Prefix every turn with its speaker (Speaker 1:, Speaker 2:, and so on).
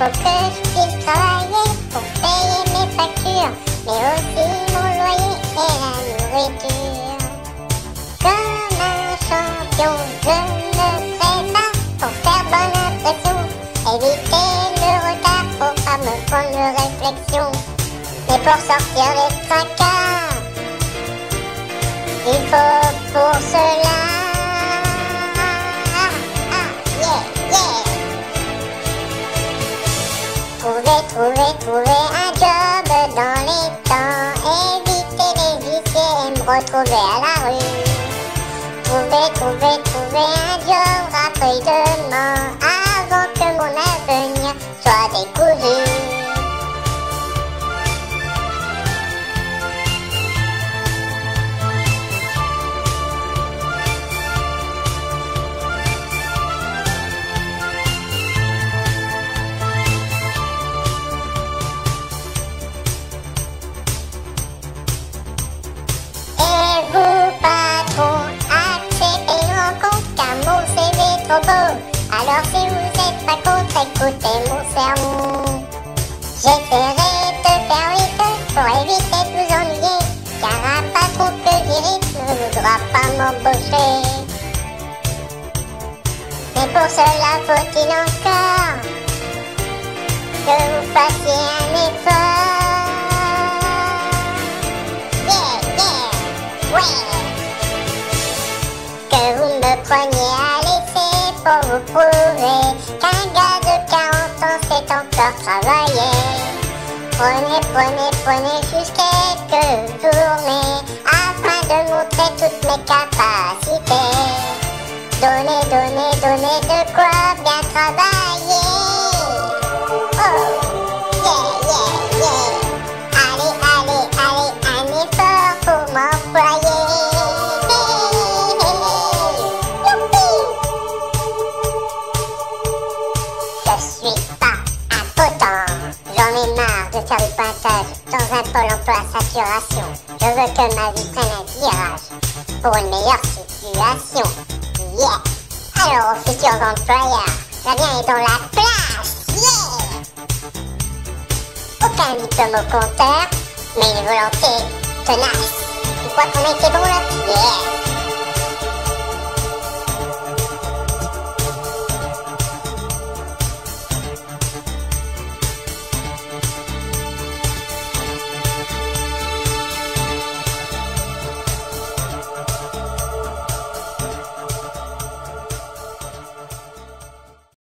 Speaker 1: faut que je puisse travailler pour payer mes factures, mais aussi mon loyer et la nourriture. Comme un champion, je ferai pas pour faire bonne impression, éviter le retard pour pas me prendre de réflexion. Mais pour sortir les tracas, il faut Trouver, trouver un job dans les temps, éviter les huissiers et me retrouver à la rue. Trouver, trouver, trouver un job rapidement Alors si vous êtes pas contre, écoutez mon sermon. J'essaierai de faire vite pour éviter de vous ennuyer. Car un patron que j'irrite ne voudra pas m'embaucher. Mais pour cela, faut-il encore que vous fassiez un effort? Yeah, yeah, ouais Que vous me preniez à vous prouver Qu'un gars de 40 ans sait encore travailler Prenez, prenez, prenez juste quelques journées Afin de montrer toutes mes capacités. Donnez, donnez, donnez de quoi bien travailler dans un pôle emploi saturation. Je veux que ma vie prenne un virage pour une meilleure situation. Yeah Alors aux futurs employeurs, ça vient est dans la place. Yeah aucun diplôme au compteur, mais une volonté tenace. Tu crois qu'on été bon là? Yeah